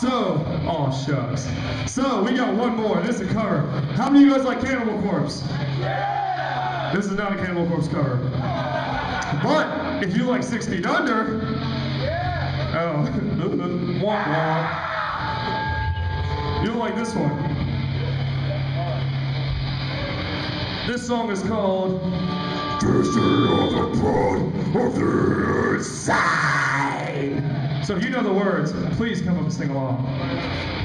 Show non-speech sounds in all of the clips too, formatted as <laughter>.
So, oh shucks. So we got one more. This is a cover. How many of you guys like Cannibal Corpse? Yeah! This is not a Cannibal Corpse cover. But if you like Six Feet Under, oh, <laughs> wah, wah. You'll like this one. This song is called Feasting on the blood of the insane. So if you know the words, please come up and sing along.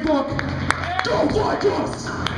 Facebook. Go watch us!